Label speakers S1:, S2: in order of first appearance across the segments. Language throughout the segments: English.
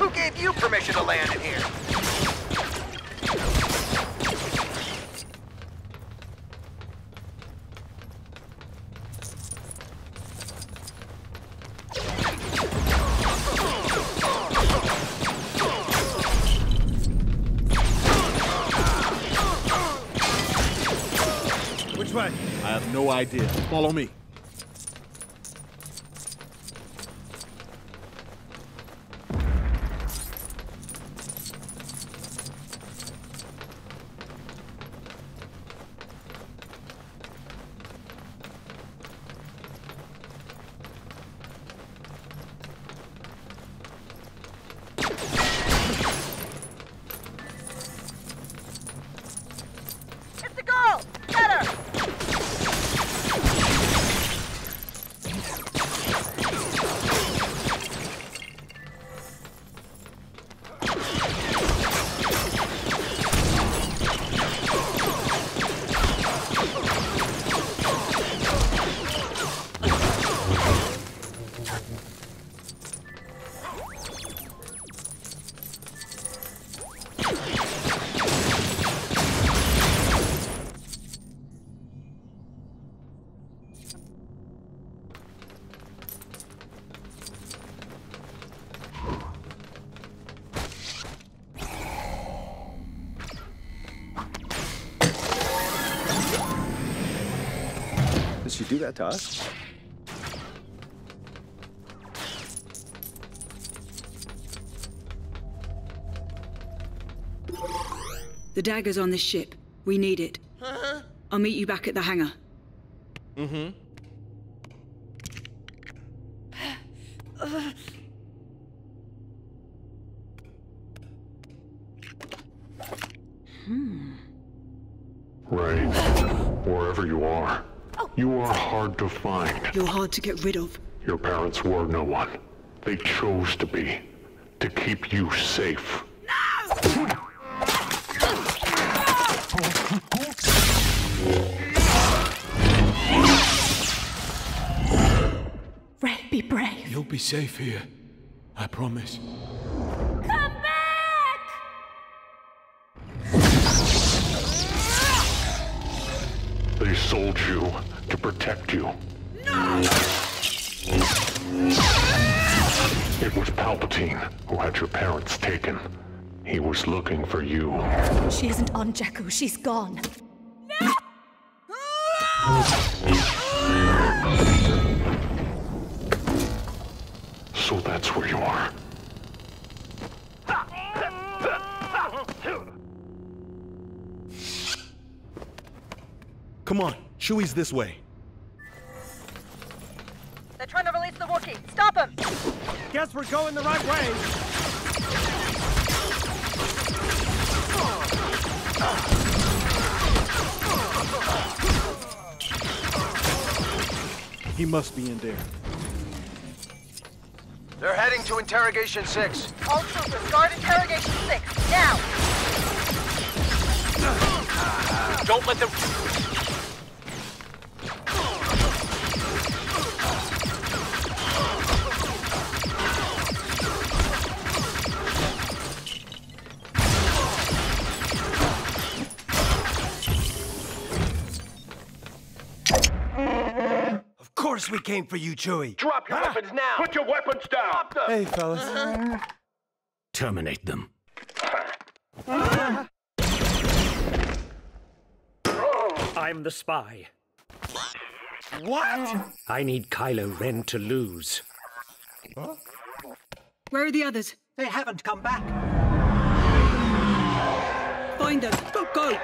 S1: resistant. Hey, who gave you permission to land in here?
S2: Which way? I have no idea. Follow me.
S3: Did she do that to us?
S4: The dagger's on this ship. We need it. I'll meet you back at the hangar.
S2: Mm-hmm.
S5: Rey, wherever you are, you are hard to find.
S4: You're hard to get rid of.
S5: Your parents were no one. They chose to be. To keep you safe.
S6: No! Rey, be brave.
S2: You'll be safe here. I promise.
S6: Come back!
S5: They sold you to protect you. It was Palpatine who had your parents taken. He was looking for you.
S6: She isn't on Jakku. She's gone.
S5: So that's where you are.
S2: Come on. Chewie's this way.
S7: They're trying to release the Wookiee. Stop him!
S2: Guess we're going the right way. He must be in there.
S1: They're heading to Interrogation 6.
S7: All troopers, guard interrogation 6, now!
S1: Don't let them...
S8: course we came for you, Chewie.
S1: Drop your ah. weapons now!
S5: Put your weapons down!
S2: Hey, fellas.
S8: Terminate them.
S9: I'm the spy.
S2: What?
S9: I need Kylo Ren to lose.
S4: Where are the others?
S8: They haven't come back.
S4: Find them. Go, go.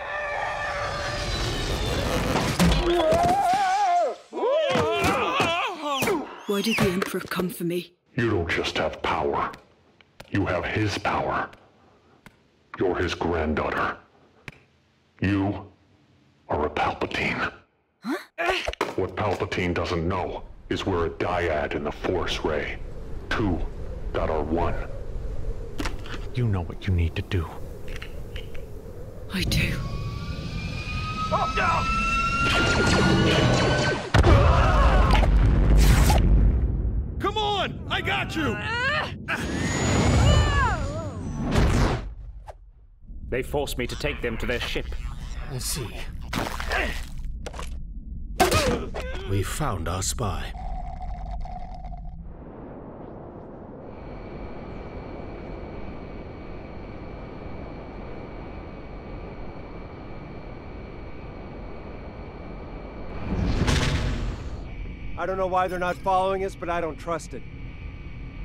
S4: Why did the Emperor come for me?
S5: You don't just have power. You have his power. You're his granddaughter. You are a Palpatine. Huh? What Palpatine doesn't know is we're a dyad in the Force, Rey. Two that are one. You know what you need to do.
S4: I do.
S2: Come on! I got you!
S9: They forced me to take them to their ship.
S10: Let's see. We found our spy.
S11: I don't know why they're not following us, but I don't trust it.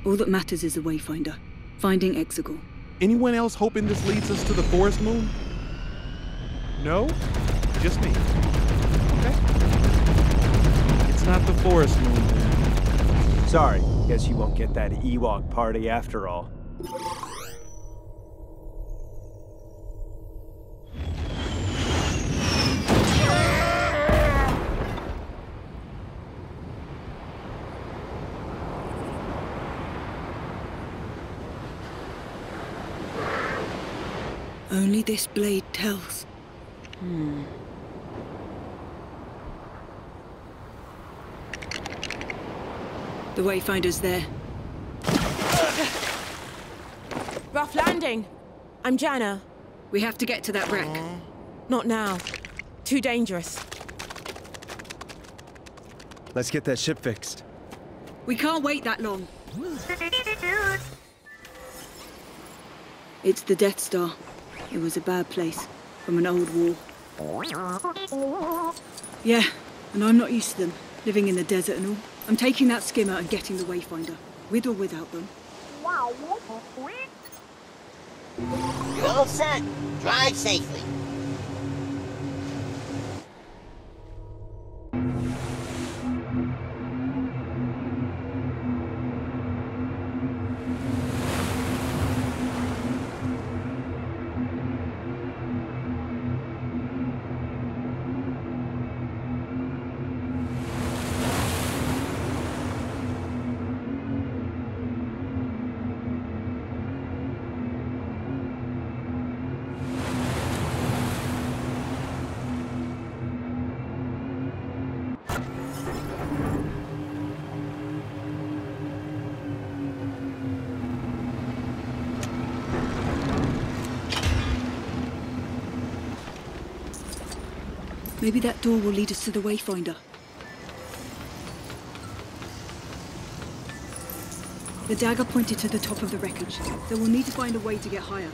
S4: All that matters is the Wayfinder. Finding Exegol.
S2: Anyone else hoping this leads us to the forest moon? No? Just me. Okay. It's not the forest moon.
S11: Sorry, guess you won't get that Ewok party after all.
S4: Only this blade tells. Hmm. The Wayfinder's there.
S12: Rough landing. I'm Jannah.
S4: We have to get to that wreck.
S12: Not now. Too dangerous.
S11: Let's get that ship fixed.
S4: We can't wait that long. It's the Death Star. It was a bad place. From an old war. Yeah, and I'm not used to them. Living in the desert and all. I'm taking that skimmer and getting the Wayfinder. With or without them.
S13: You're all set. Drive safely.
S4: Maybe that door will lead us to the Wayfinder. The dagger pointed to the top of the wreckage, so we'll need to find a way to get higher.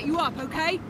S4: Get you up, okay?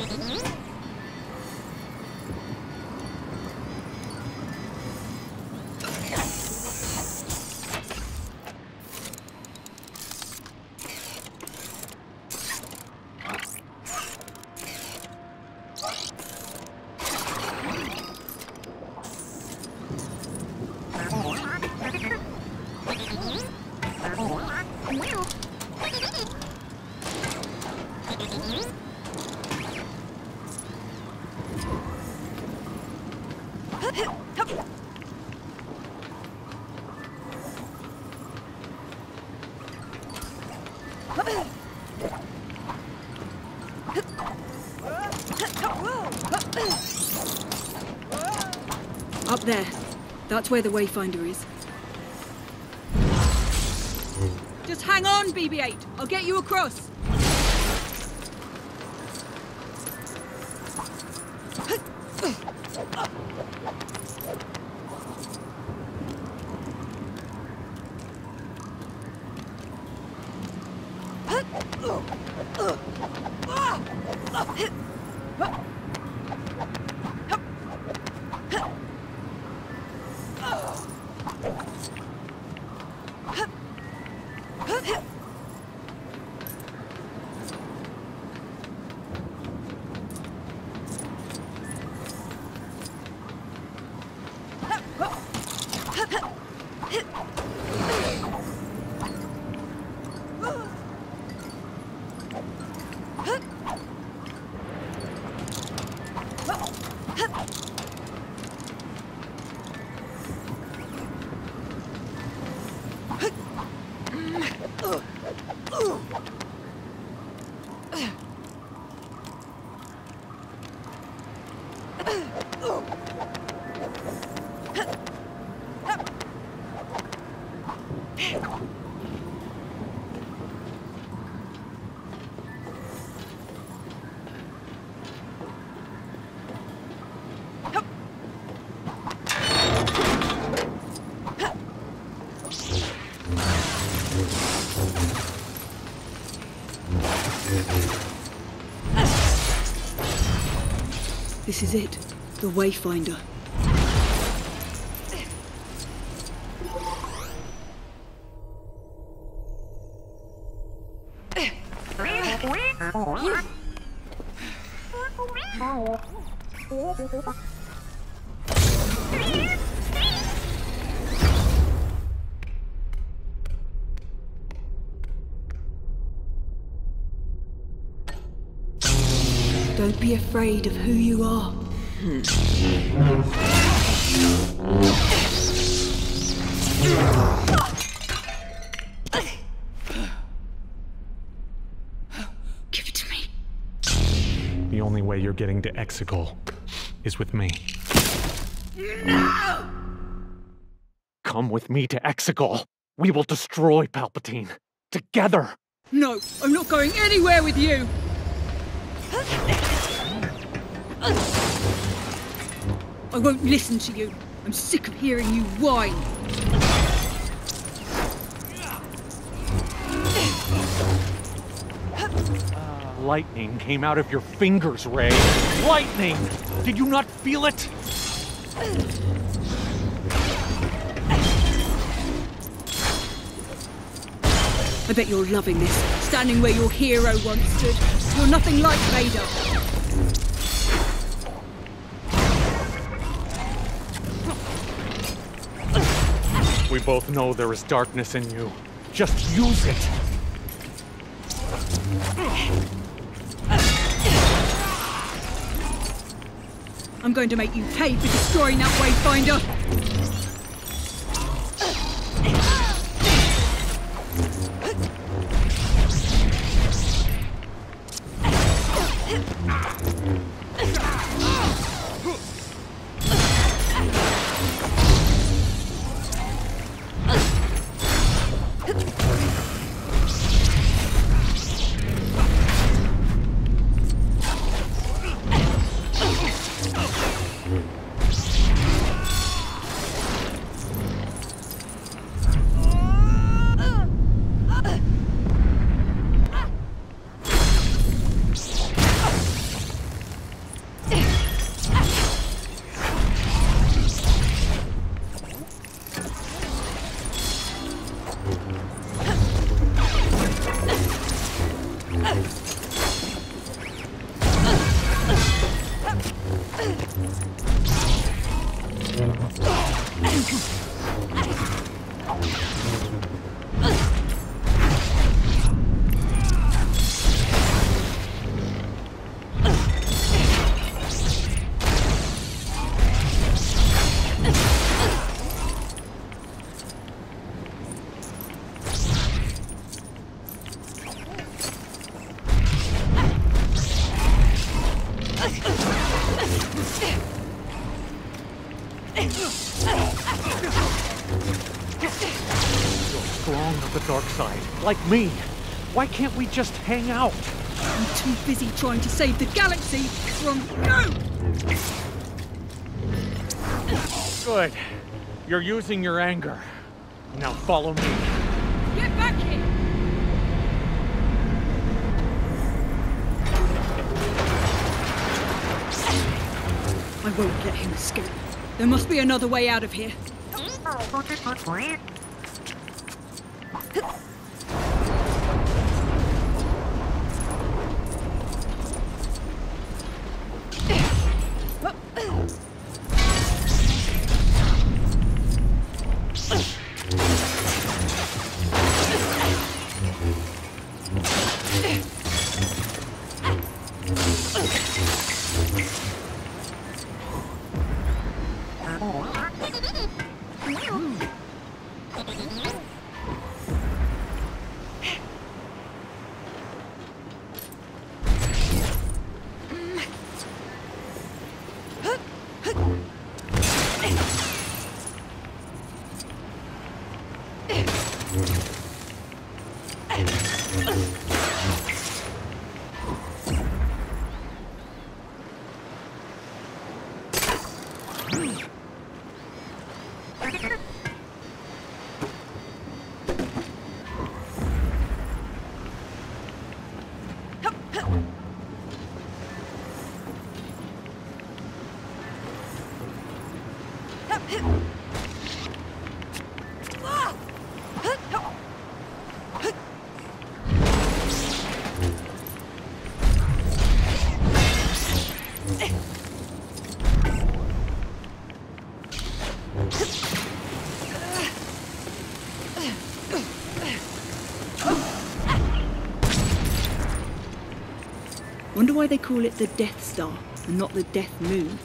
S4: Up That's where the Wayfinder is. Hmm. Just hang on, BB-8. I'll get you across. Ugh. Ugh. This is it. The Wayfinder. Don't be afraid of who you are. Give it to me.
S14: The only way you're getting to Exegol is with me.
S4: No!
S14: Come with me to Exegol. We will destroy Palpatine. Together.
S4: No, I'm not going anywhere with you! I won't listen to you. I'm sick of hearing you whine.
S14: Lightning came out of your fingers, Rey. Lightning! Did you not feel it?
S4: I bet you're loving this, standing where your hero once stood. You're nothing like Vader.
S14: We both know there is darkness in you. Just use it.
S4: I'm going to make you pay for destroying that Wayfinder.
S14: Like me. Why can't we just hang out?
S4: I'm too busy trying to save the galaxy from you!
S14: Good. You're using your anger. Now follow me.
S4: Get back here! I won't let him escape. There must be another way out of here. Wonder why they call it the Death Star and not the Death Moon.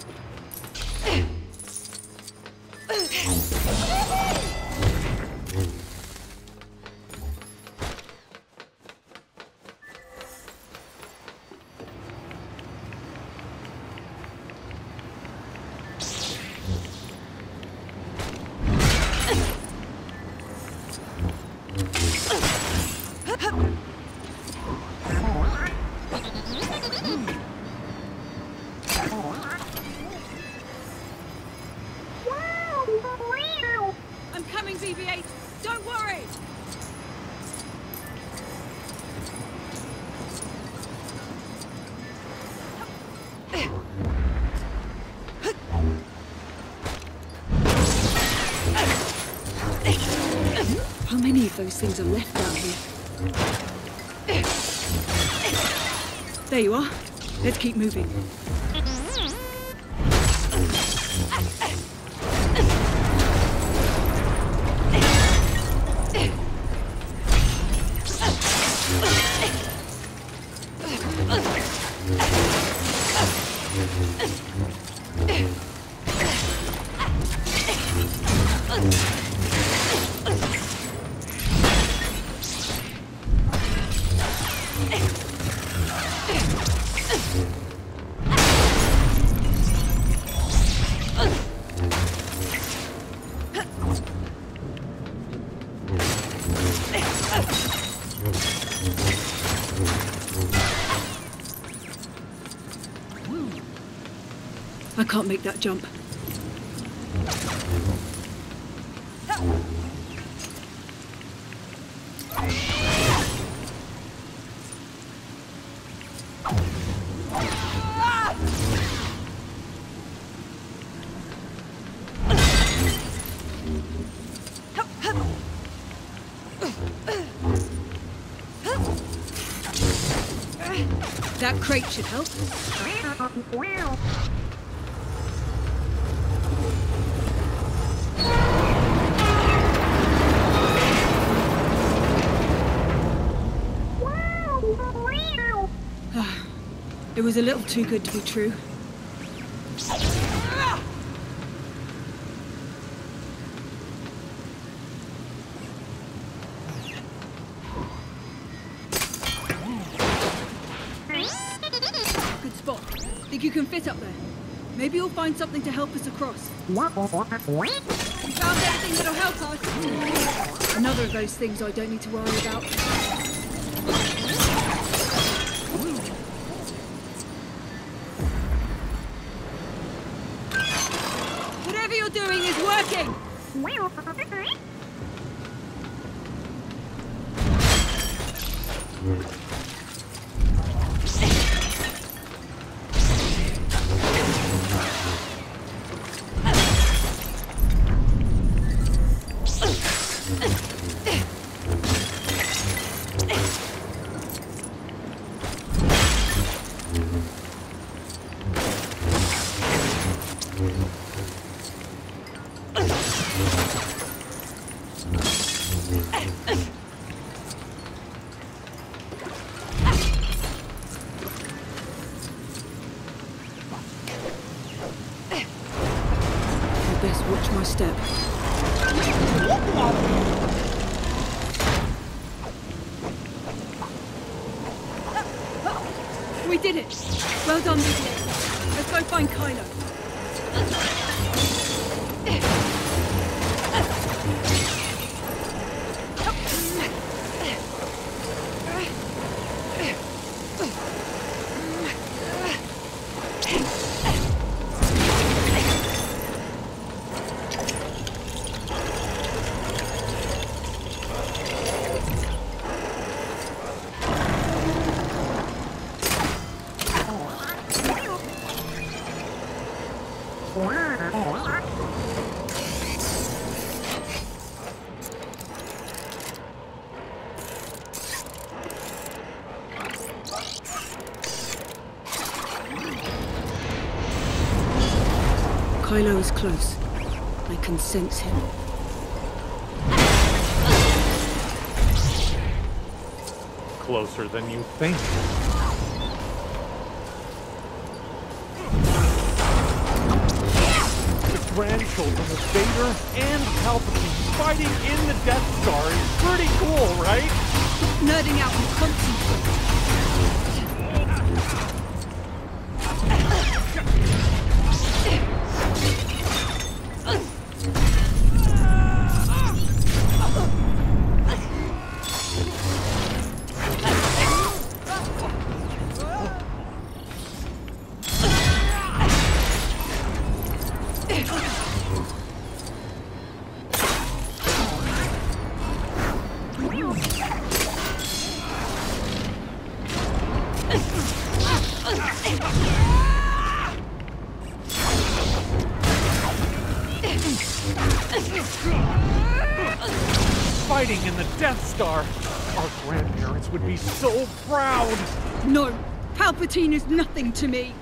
S4: Those things are left down here. There you are. Let's keep moving. Can't make that jump. That crate should help. Was a little too good to be true. Good spot. Think you can fit up there? Maybe you'll find something to help us across. We found everything that'll help us. Another of those things I don't need to worry about. We did it! Well done, Vivian. Let's go find Kylo. Kylo is close. I can sense him.
S14: Closer than you think. The grandchildren of Vader and Palpatine fighting in the Death Star is pretty cool, right?
S4: Nerding out and concentrate.
S14: Fighting in the Death Star! Our grandparents would be so proud!
S4: No, Palpatine is nothing to me!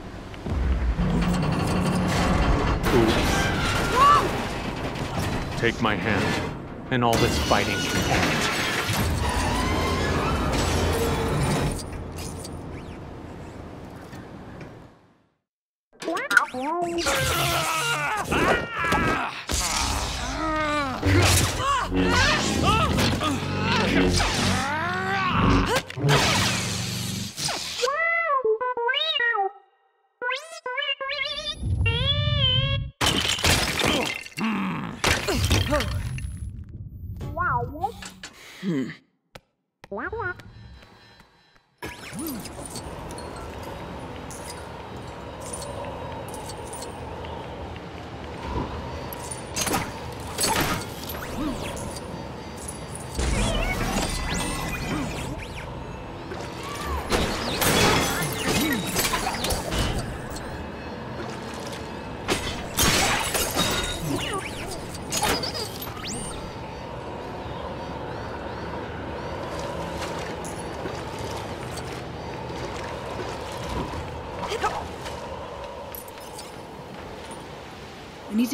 S14: Take my hand, and all this fighting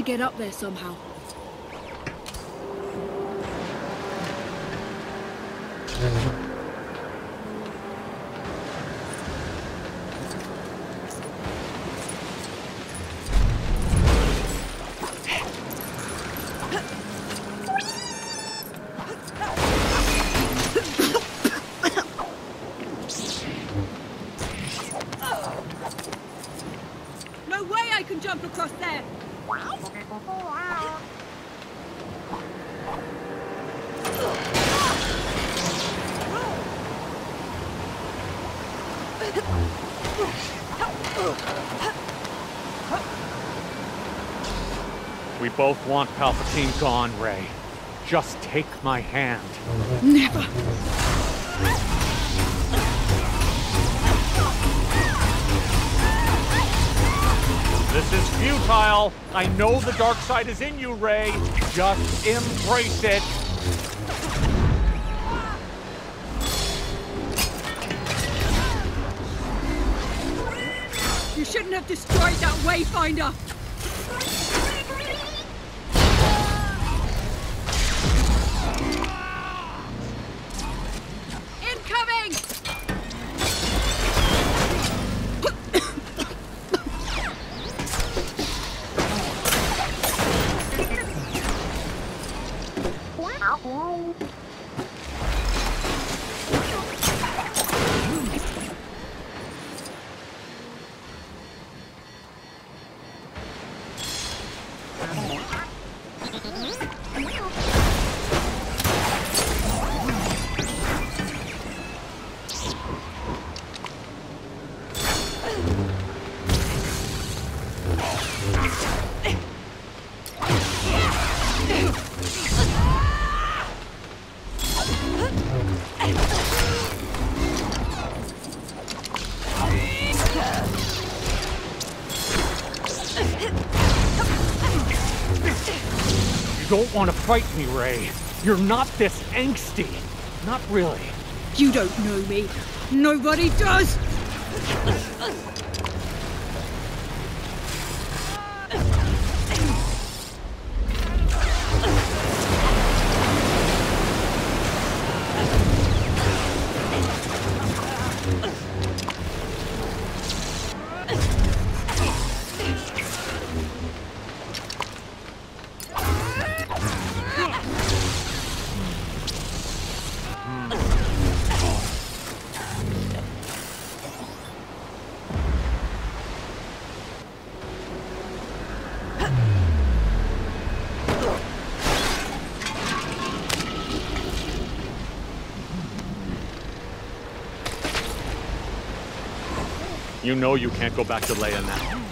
S4: get up there somehow. No way I can jump across there!
S14: We both want Palpatine gone, Rey. Just take my hand.
S4: Never.
S14: This is futile. I know the dark side is in you, Rey. Just embrace it.
S4: Wayfinder!
S14: Don't want to fight me, Rey. You're not this angsty. Not really.
S4: You don't know me. Nobody does!
S14: You know you can't go back to Leia now.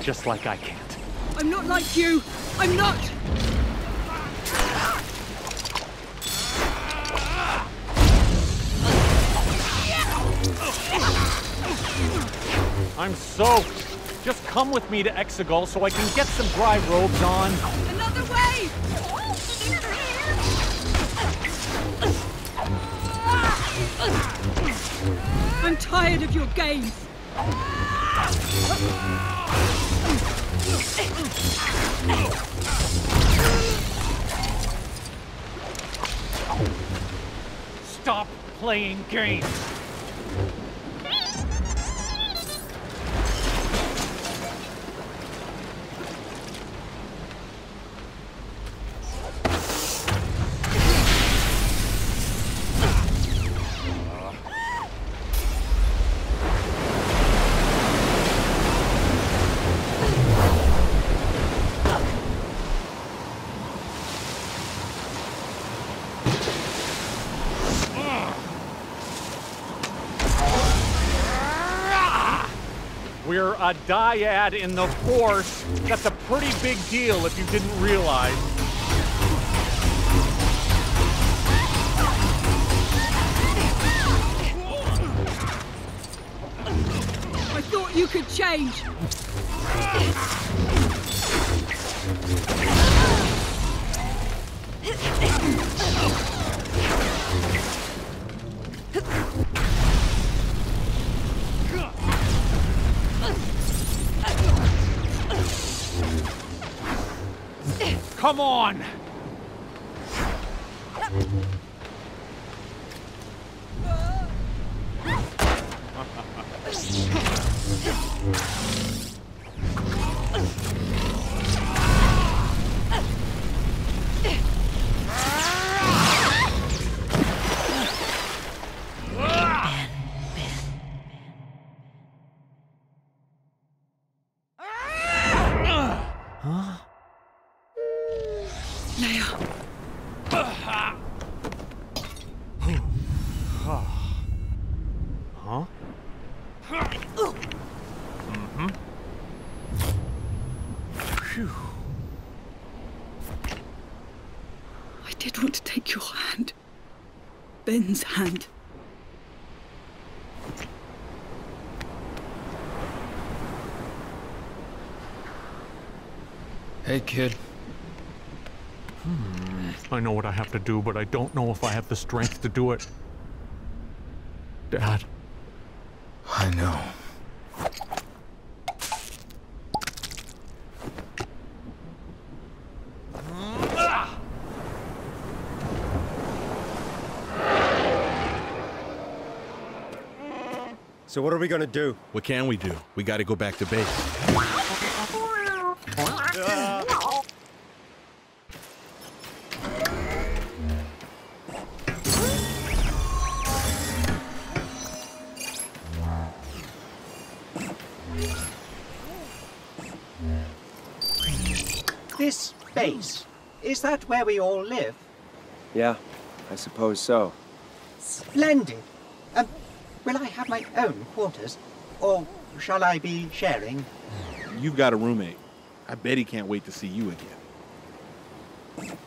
S14: Just like I can't.
S4: I'm not like you! I'm not!
S14: I'm soaked. Just come with me to Exegol so I can get some dry robes on.
S4: Another way! I'm tired of your games.
S14: Stop playing games. A dyad in the Force. That's a pretty big deal if you didn't realize.
S4: I thought you could change.
S14: Come on!
S4: Leia.
S14: Huh? Mm-hmm. Phew.
S4: I did want to take your hand. Ben's hand.
S10: Hey, kid.
S14: Hmm. I know what I have to do, but I don't know if I have the strength to do it. Dad.
S10: I know.
S3: So what are we gonna do?
S2: What can we do? We gotta go back to base.
S8: This base, is that where we all live?
S3: Yeah, I suppose so.
S8: Splendid. Will I have my own quarters? Or shall I be sharing?
S2: You've got a roommate. I bet he can't wait to see you again.